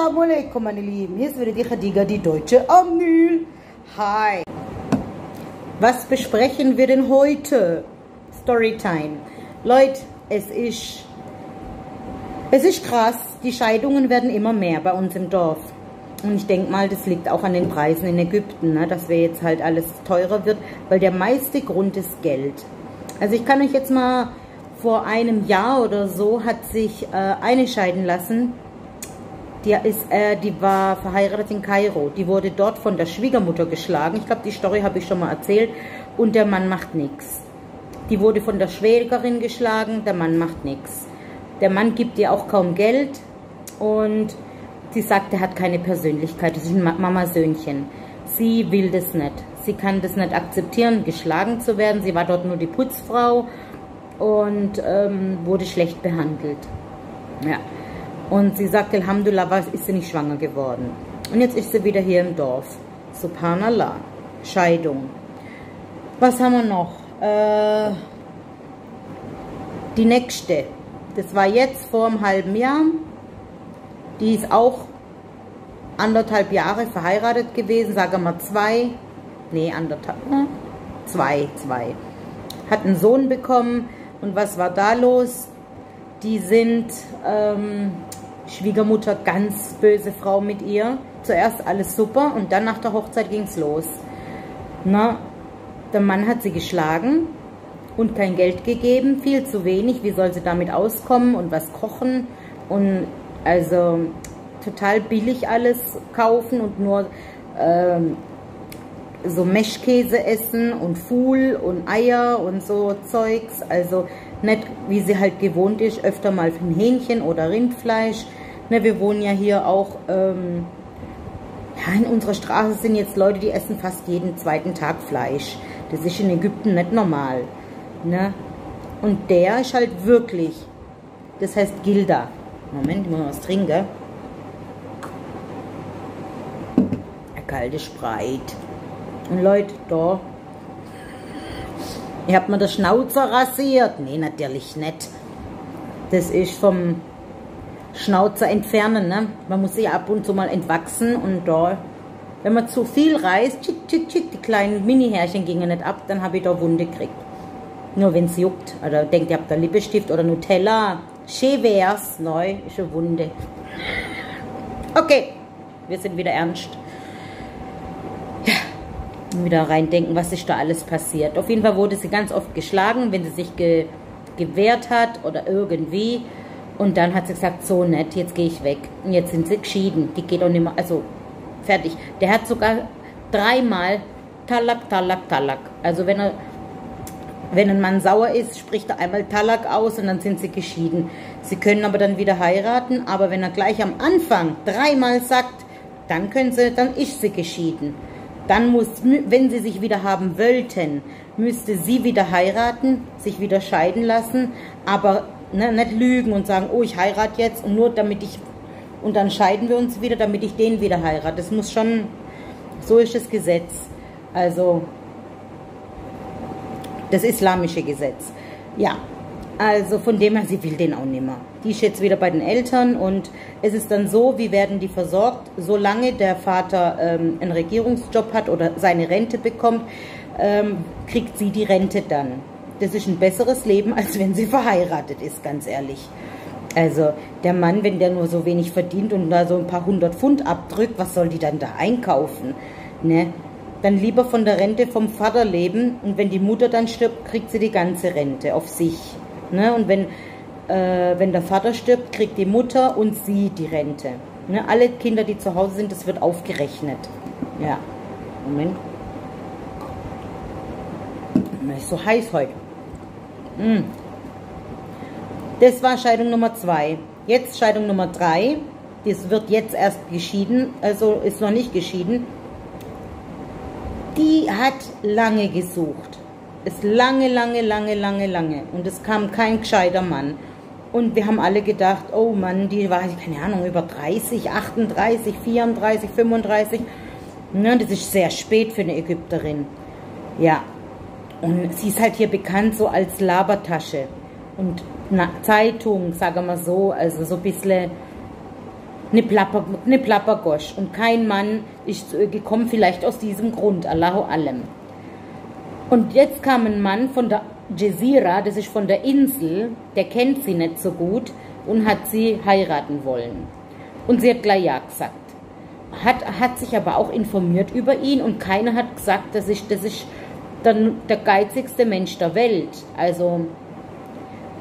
Assalamu alaikum, meine Lieben. Hier ist wieder die Khadija, die deutsche Amnül. Hi. Was besprechen wir denn heute? Storytime. Leute, es ist, es ist krass. Die Scheidungen werden immer mehr bei uns im Dorf. Und ich denke mal, das liegt auch an den Preisen in Ägypten, ne? dass wir jetzt halt alles teurer wird, weil der meiste Grund ist Geld. Also ich kann euch jetzt mal, vor einem Jahr oder so hat sich äh, eine scheiden lassen, die, ist, äh, die war verheiratet in Kairo. Die wurde dort von der Schwiegermutter geschlagen. Ich glaube, die Story habe ich schon mal erzählt. Und der Mann macht nichts. Die wurde von der Schwägerin geschlagen. Der Mann macht nichts. Der Mann gibt ihr auch kaum Geld. Und sie sagt, er hat keine Persönlichkeit. Das ist ein Mamasöhnchen. Sie will das nicht. Sie kann das nicht akzeptieren, geschlagen zu werden. Sie war dort nur die Putzfrau und ähm, wurde schlecht behandelt. Ja. Und sie sagt, Alhamdulillah, was ist sie nicht schwanger geworden. Und jetzt ist sie wieder hier im Dorf. Subhanallah. Scheidung. Was haben wir noch? Äh, die nächste. Das war jetzt vor einem halben Jahr. Die ist auch anderthalb Jahre verheiratet gewesen, sagen wir zwei. Nee, anderthalb. Ne? Zwei, zwei. Hat einen Sohn bekommen. Und was war da los? Die sind ähm, Schwiegermutter, ganz böse Frau mit ihr. Zuerst alles super und dann nach der Hochzeit ging es los. Na, der Mann hat sie geschlagen und kein Geld gegeben, viel zu wenig. Wie soll sie damit auskommen und was kochen? Und also total billig alles kaufen und nur ähm, so Meschkäse essen und Fuhl und Eier und so Zeugs. Also nicht, wie sie halt gewohnt ist, öfter mal ein Hähnchen oder Rindfleisch. Ne, wir wohnen ja hier auch, ähm, ja, in unserer Straße sind jetzt Leute, die essen fast jeden zweiten Tag Fleisch. Das ist in Ägypten nicht normal. Ne? Und der ist halt wirklich, das heißt Gilda. Moment, ich muss was trinken. Ein kalte Spreit. Und Leute, da. Ihr habt mir der Schnauzer rasiert. Nee, natürlich nicht. Das ist vom Schnauze entfernen. Ne? Man muss sie ab und zu mal entwachsen und da, wenn man zu viel reißt, tschick, tschick, tschick, die kleinen Mini-Härchen gingen nicht ab, dann habe ich da Wunde gekriegt. Nur wenn es juckt. Oder denkt, ihr habt da Lippenstift oder Nutella. Schön. Neu ist eine Wunde. Okay, wir sind wieder ernst. Ja, wieder reindenken, was ist da alles passiert. Auf jeden Fall wurde sie ganz oft geschlagen, wenn sie sich ge gewehrt hat oder irgendwie. Und dann hat sie gesagt, so nett, jetzt gehe ich weg. Und jetzt sind sie geschieden. Die geht auch nicht mehr, also fertig. Der hat sogar dreimal Talak, Talak, Talak. Also wenn er, wenn ein Mann sauer ist, spricht er einmal Talak aus und dann sind sie geschieden. Sie können aber dann wieder heiraten, aber wenn er gleich am Anfang dreimal sagt, dann können sie, dann ist sie geschieden. Dann muss, wenn sie sich wieder haben wollten, müsste sie wieder heiraten, sich wieder scheiden lassen, aber ne, nicht lügen und sagen, oh, ich heirate jetzt und nur damit ich, und dann scheiden wir uns wieder, damit ich den wieder heirate. Das muss schon, so ist das Gesetz. Also, das islamische Gesetz. Ja, also von dem her, sie will den auch nicht mehr. Die ist jetzt wieder bei den Eltern und es ist dann so, wie werden die versorgt, solange der Vater ähm, einen Regierungsjob hat oder seine Rente bekommt, ähm, kriegt sie die Rente dann das ist ein besseres Leben, als wenn sie verheiratet ist, ganz ehrlich. Also der Mann, wenn der nur so wenig verdient und da so ein paar hundert Pfund abdrückt, was soll die dann da einkaufen? Ne? Dann lieber von der Rente vom Vater leben und wenn die Mutter dann stirbt, kriegt sie die ganze Rente auf sich. Ne? Und wenn, äh, wenn der Vater stirbt, kriegt die Mutter und sie die Rente. Ne? Alle Kinder, die zu Hause sind, das wird aufgerechnet. Ja, Moment. Ist so heiß heute. Hm. Das war Scheidung Nummer zwei. Jetzt Scheidung Nummer drei. Das wird jetzt erst geschieden, also ist noch nicht geschieden. Die hat lange gesucht. Ist lange, lange, lange, lange, lange. Und es kam kein gescheiter Mann. Und wir haben alle gedacht, oh Mann, die war, keine Ahnung, über 30, 38, 34, 35. Ne, das ist sehr spät für eine Ägypterin. Ja, und sie ist halt hier bekannt so als Labertasche. Und na, Zeitung, sagen wir so, also so ein bisschen, eine, Plapper, eine Plappergosch. Und kein Mann ist gekommen, vielleicht aus diesem Grund, Allahu allem. Und jetzt kam ein Mann von der Jezira, das ist von der Insel, der kennt sie nicht so gut und hat sie heiraten wollen. Und sie hat gleich ja gesagt. Hat, hat sich aber auch informiert über ihn und keiner hat gesagt, dass ich, dass ich der, der geizigste Mensch der Welt. Also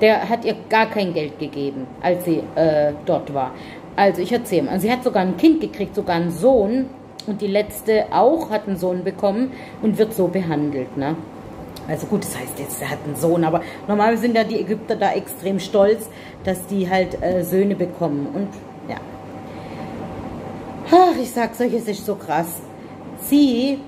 der hat ihr gar kein Geld gegeben, als sie äh, dort war. Also ich erzähle mal, sie hat sogar ein Kind gekriegt, sogar einen Sohn und die letzte auch hat einen Sohn bekommen und wird so behandelt. Ne? Also gut, das heißt jetzt, er hat einen Sohn, aber normalerweise sind ja die Ägypter da extrem stolz, dass die halt äh, Söhne bekommen und ja. Ach, ich sag's euch, es ist so krass. Sie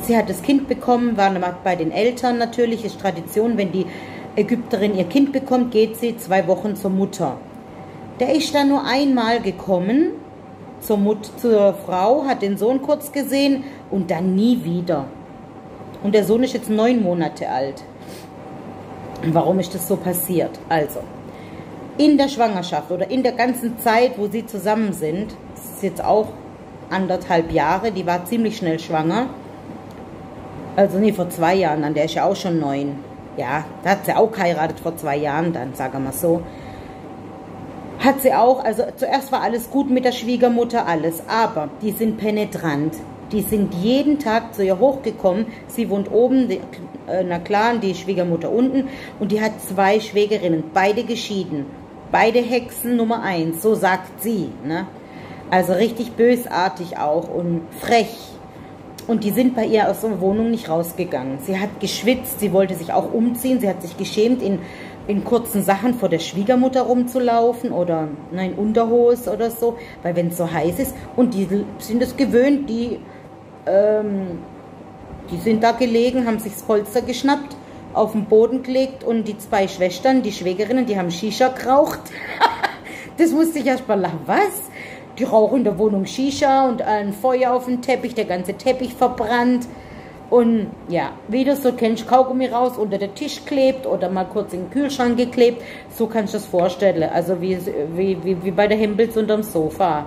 Sie hat das Kind bekommen, war bei den Eltern natürlich, ist Tradition, wenn die Ägypterin ihr Kind bekommt, geht sie zwei Wochen zur Mutter. Der ist dann nur einmal gekommen zur, Mut zur Frau, hat den Sohn kurz gesehen und dann nie wieder. Und der Sohn ist jetzt neun Monate alt. Warum ist das so passiert? Also, in der Schwangerschaft oder in der ganzen Zeit, wo sie zusammen sind, das ist jetzt auch anderthalb Jahre, die war ziemlich schnell schwanger, also nee, vor zwei Jahren, dann der ist ja auch schon neun. Ja, da hat sie auch geheiratet vor zwei Jahren dann, sagen wir mal so. Hat sie auch, also zuerst war alles gut mit der Schwiegermutter, alles, aber die sind penetrant. Die sind jeden Tag zu ihr hochgekommen. Sie wohnt oben, die, äh, na klar, die Schwiegermutter unten. Und die hat zwei Schwägerinnen, beide geschieden. Beide Hexen Nummer eins, so sagt sie. Ne? Also richtig bösartig auch und frech. Und die sind bei ihr aus der Wohnung nicht rausgegangen. Sie hat geschwitzt, sie wollte sich auch umziehen, sie hat sich geschämt, in, in kurzen Sachen vor der Schwiegermutter rumzulaufen oder nein, Unterhose oder so, weil wenn es so heiß ist. Und die sind es gewöhnt, die, ähm, die sind da gelegen, haben sich das Polster geschnappt, auf den Boden gelegt und die zwei Schwestern, die Schwägerinnen, die haben Shisha geraucht. das musste ich erst mal lachen. Was? Die rauchen in der Wohnung Shisha und ein Feuer auf dem Teppich, der ganze Teppich verbrannt. Und ja, wie du so kennst, Kaugummi raus, unter den Tisch klebt oder mal kurz in den Kühlschrank geklebt. So kannst du das vorstellen. Also wie, wie, wie, bei der Hempels unterm Sofa.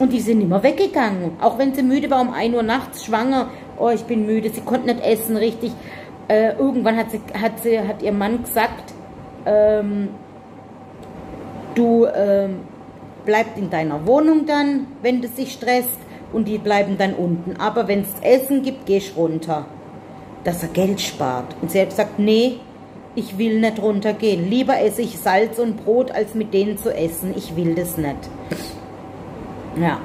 Und die sind immer weggegangen. Auch wenn sie müde war, um 1 Uhr nachts, schwanger. Oh, ich bin müde. Sie konnten nicht essen richtig. Äh, irgendwann hat, sie, hat, sie, hat ihr Mann gesagt, ähm, du, ähm, bleibt in deiner Wohnung dann, wenn du sich stresst und die bleiben dann unten. Aber wenn es Essen gibt, gehst runter. Dass er Geld spart. Und sie hat gesagt, nee, ich will nicht runtergehen. Lieber esse ich Salz und Brot, als mit denen zu essen. Ich will das nicht. Ja.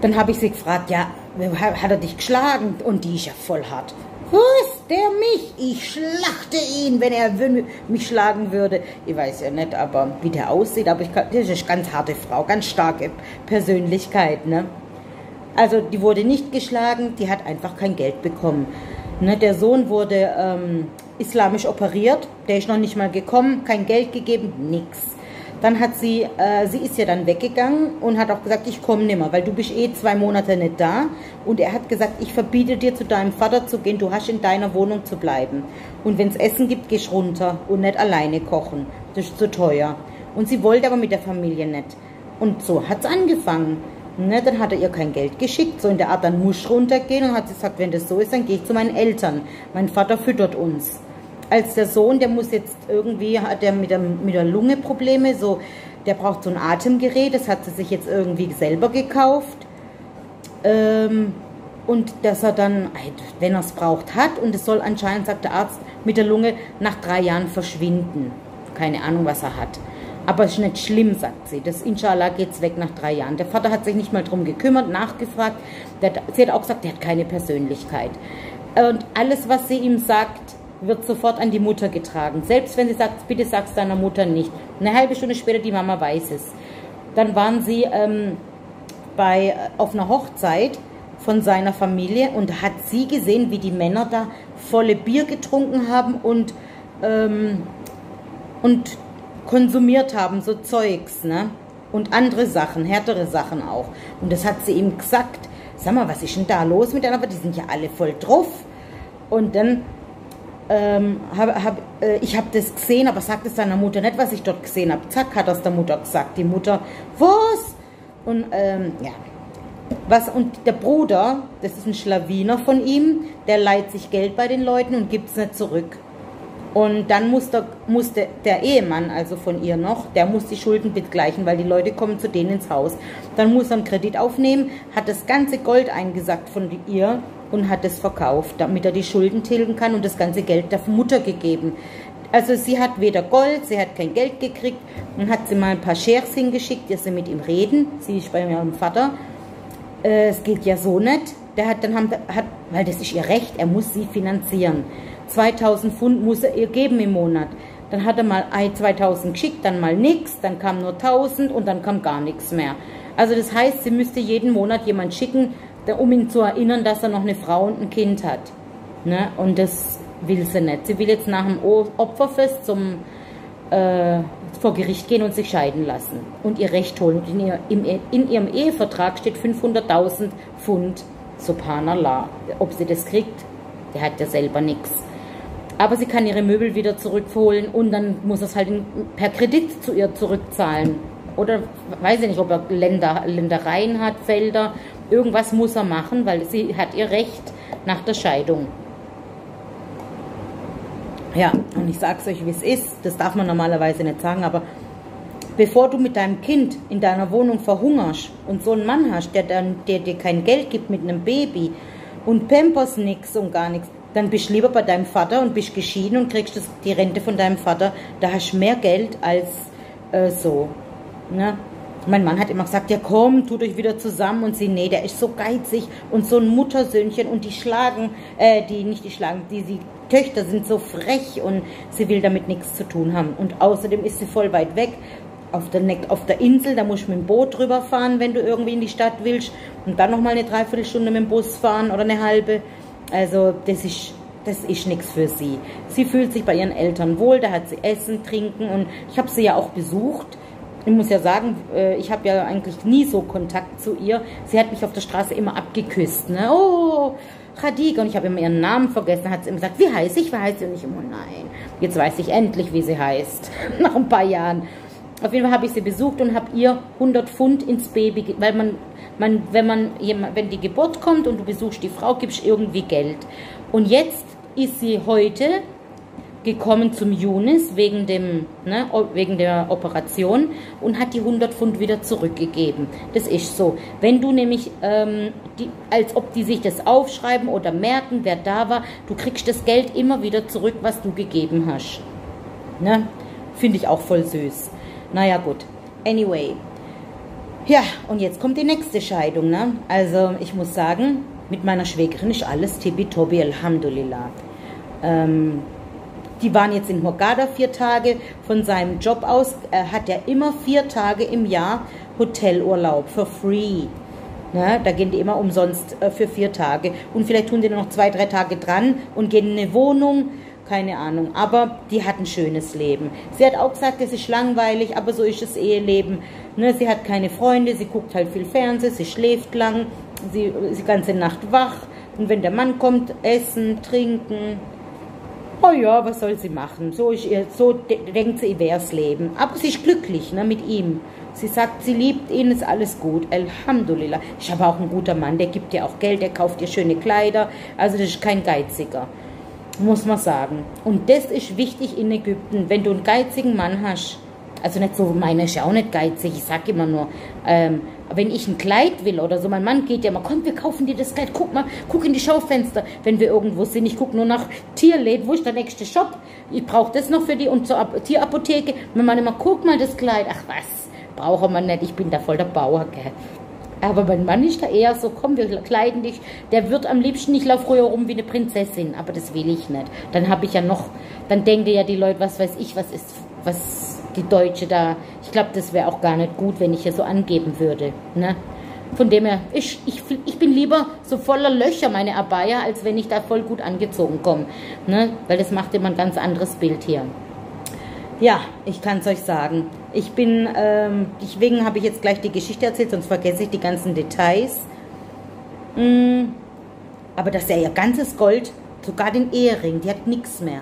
Dann habe ich sie gefragt, ja, hat er dich geschlagen? Und die ist ja voll hart. Was? Der mich? Ich schlachte ihn, wenn er mich schlagen würde. Ich weiß ja nicht, aber wie der aussieht, aber ich kann, das ist eine ganz harte Frau, ganz starke Persönlichkeit, ne? Also die wurde nicht geschlagen, die hat einfach kein Geld bekommen. Ne, der Sohn wurde ähm, islamisch operiert, der ist noch nicht mal gekommen, kein Geld gegeben, nix. Dann hat sie, äh, sie ist ja dann weggegangen und hat auch gesagt, ich komme nimmer, weil du bist eh zwei Monate nicht da. Und er hat gesagt, ich verbiete dir zu deinem Vater zu gehen, du hast in deiner Wohnung zu bleiben. Und wenn es Essen gibt, gehst runter und nicht alleine kochen. Das ist zu teuer. Und sie wollte aber mit der Familie nicht. Und so hat es angefangen. Ne, dann hat er ihr kein Geld geschickt, so in der Art, dann muss runtergehen und hat gesagt, wenn das so ist, dann gehe ich zu meinen Eltern. Mein Vater füttert uns als der Sohn, der muss jetzt irgendwie, hat er mit der, mit der Lunge Probleme, so, der braucht so ein Atemgerät, das hat sie sich jetzt irgendwie selber gekauft. Ähm, und dass er dann, wenn er es braucht, hat und es soll anscheinend, sagt der Arzt, mit der Lunge nach drei Jahren verschwinden. Keine Ahnung, was er hat. Aber es ist nicht schlimm, sagt sie. Das Inshallah es weg nach drei Jahren. Der Vater hat sich nicht mal drum gekümmert, nachgefragt. Der, sie hat auch gesagt, der hat keine Persönlichkeit. Und alles, was sie ihm sagt, wird sofort an die Mutter getragen. Selbst wenn sie sagt, bitte sag's deiner Mutter nicht. Eine halbe Stunde später, die Mama weiß es. Dann waren sie ähm, bei, äh, auf einer Hochzeit von seiner Familie und hat sie gesehen, wie die Männer da volle Bier getrunken haben und, ähm, und konsumiert haben, so Zeugs, ne? Und andere Sachen, härtere Sachen auch. Und das hat sie ihm gesagt. Sag mal, was ist denn da los mit einer? Die sind ja alle voll drauf. Und dann ähm, hab, hab, äh, ich habe das gesehen, aber sagt es seiner Mutter nicht, was ich dort gesehen habe. Zack, hat das der Mutter gesagt. Die Mutter, was? Und ähm, ja, was, und der Bruder, das ist ein Schlawiner von ihm, der leiht sich Geld bei den Leuten und gibt es nicht zurück. Und dann muss der, muss der, der, Ehemann, also von ihr noch, der muss die Schulden begleichen, weil die Leute kommen zu denen ins Haus. Dann muss er einen Kredit aufnehmen, hat das ganze Gold eingesackt von ihr und hat es verkauft, damit er die Schulden tilgen kann und das ganze Geld der Mutter gegeben. Also sie hat weder Gold, sie hat kein Geld gekriegt. Dann hat sie mal ein paar Shares hingeschickt, dass sie mit ihm reden. Sie ist bei ihrem Vater. Äh, es geht ja so nicht. Der hat dann hat, weil das ist ihr Recht, er muss sie finanzieren. 2000 Pfund muss er ihr geben im Monat. Dann hat er mal 2000 geschickt, dann mal nichts, dann kam nur 1000 und dann kam gar nichts mehr. Also das heißt, sie müsste jeden Monat jemand schicken, um ihn zu erinnern, dass er noch eine Frau und ein Kind hat. Ne? Und das will sie nicht. Sie will jetzt nach dem Opferfest zum äh, vor Gericht gehen und sich scheiden lassen und ihr Recht holen. Und in, ihr, in, in ihrem Ehevertrag steht 500.000 Pfund Subhanallah. Ob sie das kriegt, der hat ja selber nichts. Aber sie kann ihre Möbel wieder zurückholen und dann muss er es halt per Kredit zu ihr zurückzahlen. Oder weiß ich nicht, ob er Länder, Ländereien hat, Felder. Irgendwas muss er machen, weil sie hat ihr Recht nach der Scheidung. Ja, und ich sag's euch, wie es ist. Das darf man normalerweise nicht sagen, aber bevor du mit deinem Kind in deiner Wohnung verhungerst und so einen Mann hast, der, dann, der dir kein Geld gibt mit einem Baby und Pampers nix und gar nichts, dann bist du lieber bei deinem Vater und bist geschieden und kriegst das, die Rente von deinem Vater. Da hast du mehr Geld als äh, so. Ne? Mein Mann hat immer gesagt, ja komm, tut euch wieder zusammen und sie, nee, der ist so geizig und so ein Muttersöhnchen und die schlagen, äh, die, nicht die schlagen, die, die Töchter sind so frech und sie will damit nichts zu tun haben. Und außerdem ist sie voll weit weg, auf der, auf der Insel, da musst du mit dem Boot drüber fahren, wenn du irgendwie in die Stadt willst und dann nochmal eine Dreiviertelstunde mit dem Bus fahren oder eine halbe. Also das ist, das ist nichts für sie. Sie fühlt sich bei ihren Eltern wohl, da hat sie Essen, Trinken und ich habe sie ja auch besucht ich muss ja sagen, äh, ich habe ja eigentlich nie so Kontakt zu ihr. Sie hat mich auf der Straße immer abgeküsst. Ne? Oh, Khadija. Und ich habe immer ihren Namen vergessen. Hat sie immer gesagt, wie heißt ich? Wie heißt sie? Und ich immer, nein. Jetzt weiß ich endlich, wie sie heißt. Nach ein paar Jahren. Auf jeden Fall habe ich sie besucht und habe ihr 100 Pfund ins Baby, weil man, man, wenn man, wenn die Geburt kommt und du besuchst die Frau, gibst irgendwie Geld. Und jetzt ist sie heute gekommen zum Yunis wegen, dem, ne, wegen der Operation und hat die 100 Pfund wieder zurückgegeben. Das ist so. Wenn du nämlich, ähm, die, als ob die sich das aufschreiben oder merken, wer da war, du kriegst das Geld immer wieder zurück, was du gegeben hast. Ne? Finde ich auch voll süß. Naja, gut. Anyway. Ja, und jetzt kommt die nächste Scheidung. Ne? Also, ich muss sagen, mit meiner Schwägerin ist alles tippitoppi, Alhamdulillah. Ähm, die waren jetzt in Hurghada vier Tage. Von seinem Job aus äh, hat er immer vier Tage im Jahr Hotelurlaub for free. Ne, da gehen die immer umsonst äh, für vier Tage. Und vielleicht tun die noch zwei, drei Tage dran und gehen in eine Wohnung. Keine Ahnung. Aber die hat ein schönes Leben. Sie hat auch gesagt, es ist langweilig, aber so ist das Eheleben. Ne, sie hat keine Freunde, sie guckt halt viel Fernsehen, sie schläft lang, sie ist die ganze Nacht wach. Und wenn der Mann kommt, essen, trinken, oh ja, was soll sie machen? So, ist ihr, so denkt sie über das Leben. Aber sie ist glücklich ne, mit ihm. Sie sagt, sie liebt ihn, ist alles gut. Alhamdulillah. Ich habe auch einen guter Mann, der gibt ihr auch Geld, der kauft ihr schöne Kleider. Also das ist kein Geiziger, muss man sagen. Und das ist wichtig in Ägypten. Wenn du einen geizigen Mann hast, also nicht so, meine ist ja auch nicht geizig, ich sag immer nur, ähm, wenn ich ein Kleid will oder so, mein Mann geht ja immer, komm, wir kaufen dir das Kleid, guck mal, guck in die Schaufenster, wenn wir irgendwo sind. Ich gucke nur nach Tierläden, wo ist der nächste Shop? Ich brauche das noch für die und zur Tierapotheke. Wenn man immer, guck mal das Kleid, ach was, braucht man nicht, ich bin da voll der Bauer, gell. Aber mein Mann ist da eher so, komm, wir kleiden dich. Der wird am liebsten, ich laufe früher rum wie eine Prinzessin, aber das will ich nicht. Dann habe ich ja noch, dann denken ja die Leute, was weiß ich, was ist, was die Deutsche da. Ich glaube, das wäre auch gar nicht gut, wenn ich hier so angeben würde. Ne? Von dem her, ich, ich, ich bin lieber so voller Löcher, meine Abaya, als wenn ich da voll gut angezogen komme. Ne? Weil das macht immer ein ganz anderes Bild hier. Ja, ich kann es euch sagen. Ich bin, ähm, deswegen habe ich jetzt gleich die Geschichte erzählt, sonst vergesse ich die ganzen Details. Mm, aber dass er ihr ganzes Gold sogar den Ehering, die hat nichts mehr.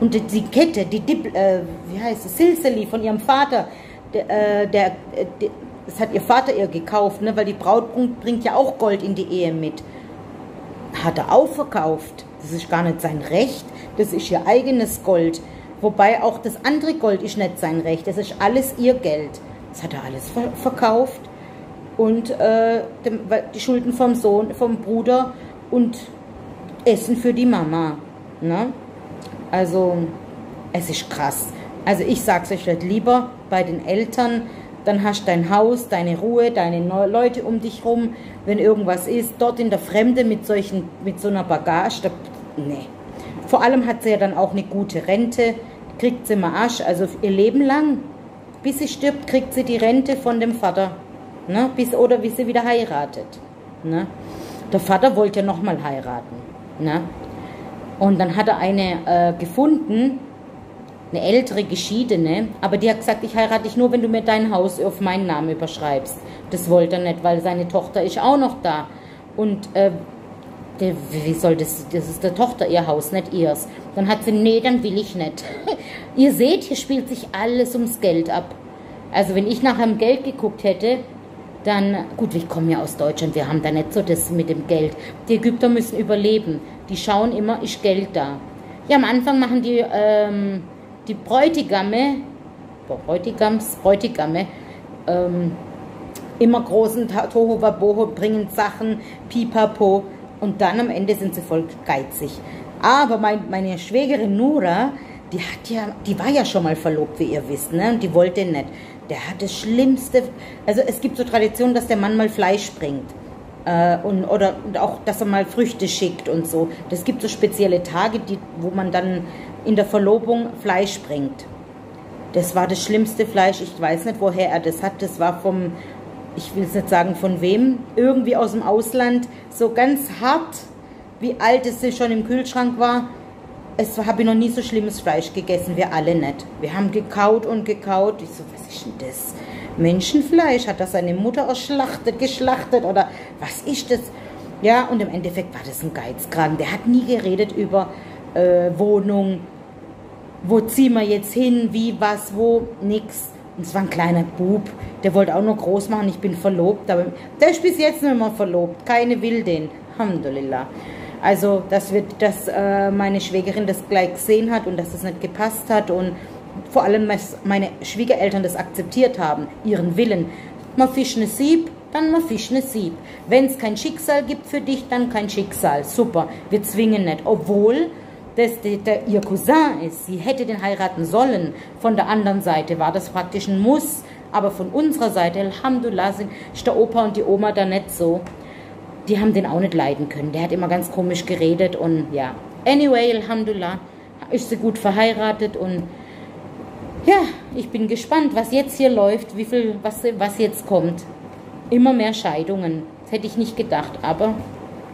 Und die Kette, die Dip, äh, wie heißt es, Silseli von ihrem Vater, der, äh, der, der, das hat ihr Vater ihr gekauft, ne, weil die Braut bringt ja auch Gold in die Ehe mit. Hat er auch verkauft. Das ist gar nicht sein Recht, das ist ihr eigenes Gold. Wobei auch das andere Gold ist nicht sein Recht, das ist alles ihr Geld. Das hat er alles ver verkauft und äh, die Schulden vom Sohn, vom Bruder und Essen für die Mama. Ne? Also, es ist krass. Also ich sag's euch halt lieber bei den Eltern, dann hast du dein Haus, deine Ruhe, deine Leute um dich rum. Wenn irgendwas ist, dort in der Fremde mit solchen, mit so einer Bagage, da, nee. Vor allem hat sie ja dann auch eine gute Rente, kriegt sie mal Asch, also ihr Leben lang. Bis sie stirbt, kriegt sie die Rente von dem Vater. Ne? Bis, oder bis sie wieder heiratet. Ne? Der Vater wollte ja nochmal heiraten. Ne? Und dann hat er eine äh, gefunden, eine ältere Geschiedene, aber die hat gesagt, ich heirate dich nur, wenn du mir dein Haus auf meinen Namen überschreibst. Das wollte er nicht, weil seine Tochter ist auch noch da. Und äh, der, wie soll das, das ist der Tochter ihr Haus, nicht ihrs. Dann hat sie, nee, dann will ich nicht. Ihr seht, hier spielt sich alles ums Geld ab. Also wenn ich nach dem Geld geguckt hätte, dann, gut, wir kommen ja aus Deutschland, wir haben da nicht so das mit dem Geld. Die Ägypter müssen überleben. Die schauen immer, ist Geld da. Ja, am Anfang machen die, ähm, die Bräutigame, Bräutigams, Bräutigame, ähm, immer großen Tohuwaboho, bringen Sachen, pipapo, und dann am Ende sind sie voll geizig. Aber mein, meine Schwägerin Nura, die hat ja, die war ja schon mal verlobt, wie ihr wisst, ne? Und die wollte nicht der hat das Schlimmste. Also es gibt so Traditionen, dass der Mann mal Fleisch bringt. Äh, und, oder und auch, dass er mal Früchte schickt und so. Das gibt so spezielle Tage, die, wo man dann in der Verlobung Fleisch bringt. Das war das schlimmste Fleisch. Ich weiß nicht, woher er das hat. Das war vom, ich will es nicht sagen von wem, irgendwie aus dem Ausland. So ganz hart, wie alt es schon im Kühlschrank war es habe ich noch nie so schlimmes Fleisch gegessen, wir alle nicht. Wir haben gekaut und gekaut. Ich so, was ist denn das? Menschenfleisch? Hat das seine Mutter erschlachtet, geschlachtet oder was ist das? Ja, und im Endeffekt war das ein Geizkragen. Der hat nie geredet über äh, Wohnung, wo ziehen wir jetzt hin, wie, was, wo, nix. Und es war ein kleiner Bub, der wollte auch noch groß machen, ich bin verlobt, aber der ist bis jetzt noch immer verlobt, keine will den. Alhamdulillah. Also, dass, wir, dass äh, meine Schwägerin das gleich gesehen hat und dass es nicht gepasst hat und vor allem meine Schwiegereltern das akzeptiert haben, ihren Willen. Man fischt eine Sieb, dann man fischt eine Sieb. Wenn es kein Schicksal gibt für dich, dann kein Schicksal. Super, wir zwingen nicht. Obwohl das der, der, ihr Cousin ist, sie hätte den heiraten sollen. Von der anderen Seite war das praktisch ein Muss. Aber von unserer Seite, Alhamdulillah, sind der Opa und die Oma da nicht so die haben den auch nicht leiden können. Der hat immer ganz komisch geredet und ja. Anyway, Alhamdulillah, ist sie gut verheiratet und ja, ich bin gespannt, was jetzt hier läuft, wie viel, was, was jetzt kommt. Immer mehr Scheidungen. Das hätte ich nicht gedacht, aber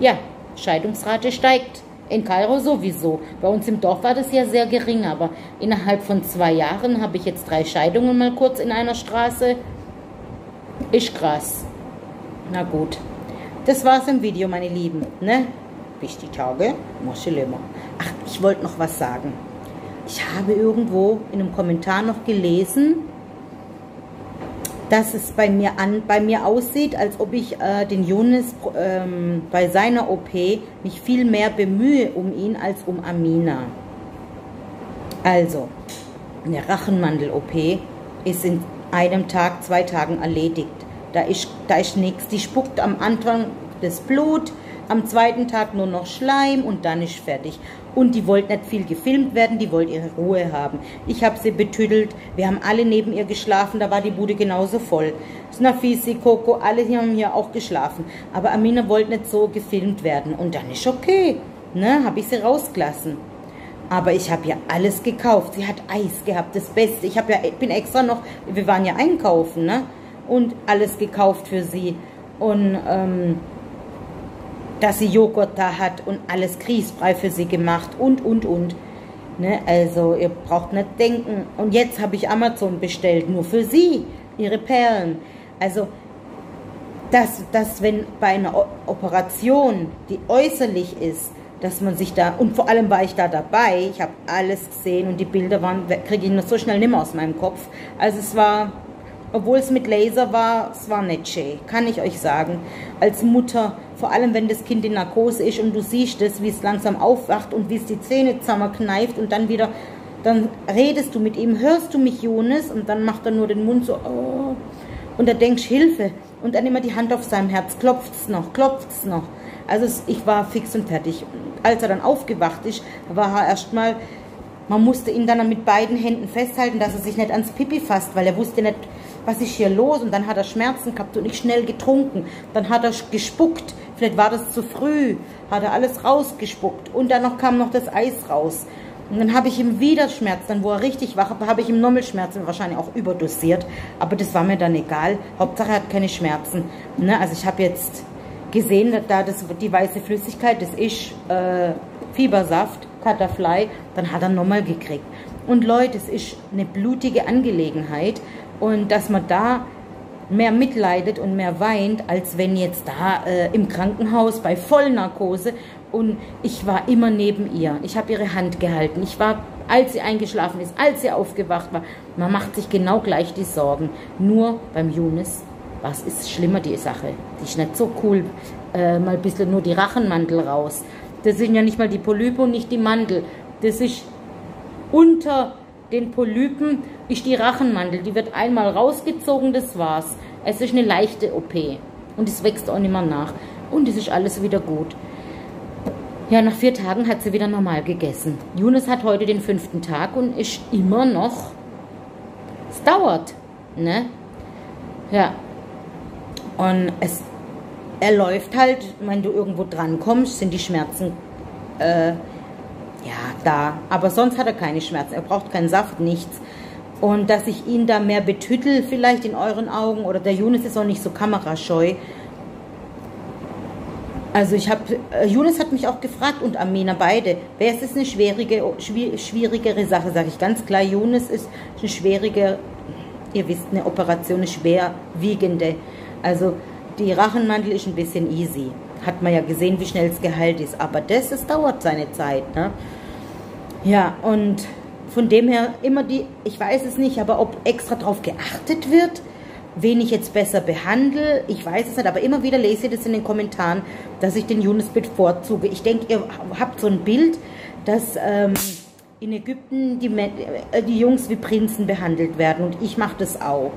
ja, Scheidungsrate steigt. In Kairo sowieso. Bei uns im Dorf war das ja sehr gering, aber innerhalb von zwei Jahren habe ich jetzt drei Scheidungen mal kurz in einer Straße. Ist krass. Na gut. Das war's im Video, meine Lieben. Ne? Bis die Tage. Moschelema. Ach, ich wollte noch was sagen. Ich habe irgendwo in einem Kommentar noch gelesen, dass es bei mir, an, bei mir aussieht, als ob ich äh, den Jonas ähm, bei seiner OP mich viel mehr bemühe um ihn als um Amina. Also, eine Rachenmandel-OP ist in einem Tag, zwei Tagen erledigt. Da ist, da ist nichts. Die spuckt am Anfang das Blut, am zweiten Tag nur noch Schleim und dann ist fertig. Und die wollte nicht viel gefilmt werden, die wollte ihre Ruhe haben. Ich habe sie betüdelt, wir haben alle neben ihr geschlafen, da war die Bude genauso voll. Snafisi, Coco, alle haben hier auch geschlafen. Aber Amina wollte nicht so gefilmt werden und dann ist okay, ne, habe ich sie rausgelassen. Aber ich habe ja alles gekauft. Sie hat Eis gehabt, das Beste. Ich habe ja, bin extra noch, wir waren ja einkaufen, ne? Und alles gekauft für sie. Und ähm, dass sie Joghurt da hat und alles Grießbrei für sie gemacht und, und, und. Ne? Also ihr braucht nicht denken. Und jetzt habe ich Amazon bestellt, nur für sie, ihre Perlen. Also, dass, dass wenn bei einer Operation, die äußerlich ist, dass man sich da, und vor allem war ich da dabei, ich habe alles gesehen und die Bilder waren, kriege ich noch so schnell nimmer aus meinem Kopf. Also es war, obwohl es mit Laser war, es war nicht schön, kann ich euch sagen. Als Mutter, vor allem wenn das Kind in Narkose ist und du siehst es, wie es langsam aufwacht und wie es die Zähne zusammenkneift und dann wieder, dann redest du mit ihm, hörst du mich, Jonas? Und dann macht er nur den Mund so, oh. Und da denkst Hilfe. Und dann immer die Hand auf seinem Herz, klopft es noch, klopft es noch. Also ich war fix und fertig. Als er dann aufgewacht ist, war er erstmal, man musste ihn dann mit beiden Händen festhalten, dass er sich nicht ans Pipi fasst, weil er wusste nicht, was ist hier los. Und dann hat er Schmerzen gehabt und ich schnell getrunken. Dann hat er gespuckt. Vielleicht war das zu früh. Hat er alles rausgespuckt. Und dann noch kam noch das Eis raus. Und dann habe ich ihm wieder Schmerzen, dann wo er richtig wach war, habe ich ihm nochmal Schmerzen, wahrscheinlich auch überdosiert. Aber das war mir dann egal. Hauptsache er hat keine Schmerzen. Ne? Also ich habe jetzt gesehen, da das, die weiße Flüssigkeit, das ist äh, Fiebersaft, Cutterfly, dann hat er nochmal gekriegt. Und Leute, es ist eine blutige Angelegenheit und dass man da mehr mitleidet und mehr weint, als wenn jetzt da äh, im Krankenhaus bei Vollnarkose und ich war immer neben ihr. Ich habe ihre Hand gehalten. Ich war, als sie eingeschlafen ist, als sie aufgewacht war. Man macht sich genau gleich die Sorgen. Nur beim Younes was ist schlimmer, die Sache? Die ist nicht so cool. Äh, mal ein bisschen nur die Rachenmantel raus. Das sind ja nicht mal die Polypen und nicht die Mandel. Das ist unter den Polypen ist die Rachenmantel. Die wird einmal rausgezogen, das war's. Es ist eine leichte OP. Und es wächst auch nicht mehr nach. Und es ist alles wieder gut. Ja, nach vier Tagen hat sie wieder normal gegessen. Yunus hat heute den fünften Tag und ist immer noch. Es dauert, ne? Ja, und es, er läuft halt, wenn du irgendwo dran kommst, sind die Schmerzen äh, ja da. Aber sonst hat er keine Schmerzen. Er braucht keinen Saft, nichts. Und dass ich ihn da mehr betüttel, vielleicht in euren Augen, oder der Jonas ist auch nicht so kamerascheu. Also ich habe, äh, Jonas hat mich auch gefragt und Amina beide, wer ist es eine schwierige, schwierigere Sache, sage ich ganz klar. Jonas ist eine schwierige, ihr wisst, eine Operation, eine schwerwiegende. Also die Rachenmantel ist ein bisschen easy. Hat man ja gesehen, wie schnell das Gehalt ist. Aber das, das dauert seine Zeit. Ne? Ja, und von dem her immer die, ich weiß es nicht, aber ob extra darauf geachtet wird, wen ich jetzt besser behandle, ich weiß es nicht, aber immer wieder lese ich das in den Kommentaren, dass ich den Yunus bevorzuge. Ich denke, ihr habt so ein Bild, dass ähm, in Ägypten die, äh, die Jungs wie Prinzen behandelt werden und ich mache das auch.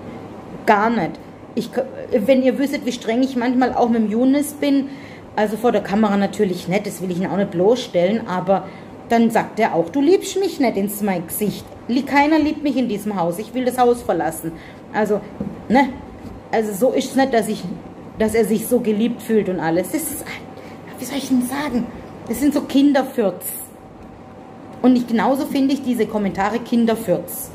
Gar nicht ich, wenn ihr wüsstet, wie streng ich manchmal auch mit dem Younes bin, also vor der Kamera natürlich nicht, das will ich ihn auch nicht bloßstellen, aber dann sagt er auch, du liebst mich nicht ins mein Gesicht. Keiner liebt mich in diesem Haus, ich will das Haus verlassen. Also, ne, also so ist es nicht, dass, ich, dass er sich so geliebt fühlt und alles. Das ist, wie soll ich denn sagen, das sind so Kinderfürz. Und ich, genauso finde ich diese Kommentare Kinderfürz.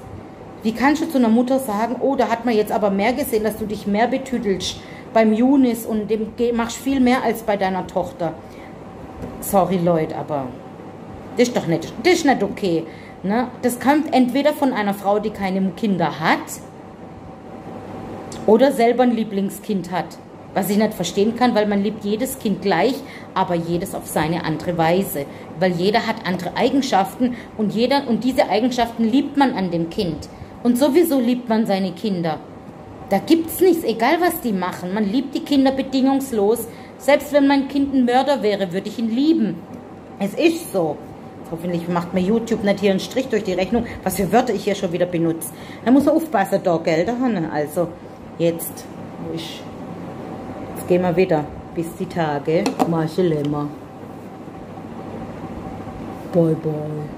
Wie kannst du zu einer Mutter sagen, oh, da hat man jetzt aber mehr gesehen, dass du dich mehr betüdelst beim Junis und dem machst viel mehr als bei deiner Tochter. Sorry, Leute, aber das ist doch nicht, das ist nicht okay. Ne? Das kommt entweder von einer Frau, die keine Kinder hat, oder selber ein Lieblingskind hat. Was ich nicht verstehen kann, weil man liebt jedes Kind gleich, aber jedes auf seine andere Weise. Weil jeder hat andere Eigenschaften und, jeder, und diese Eigenschaften liebt man an dem Kind. Und sowieso liebt man seine Kinder. Da gibt's nichts, egal was die machen. Man liebt die Kinder bedingungslos. Selbst wenn mein Kind ein Mörder wäre, würde ich ihn lieben. Es ist so. Hoffentlich macht mir YouTube nicht hier einen Strich durch die Rechnung, was für Wörter ich hier schon wieder benutze. Da muss man aufpassen, da, gell? Da, also, jetzt, jetzt gehen wir wieder. Bis die Tage. Marcelema. Bye, bye.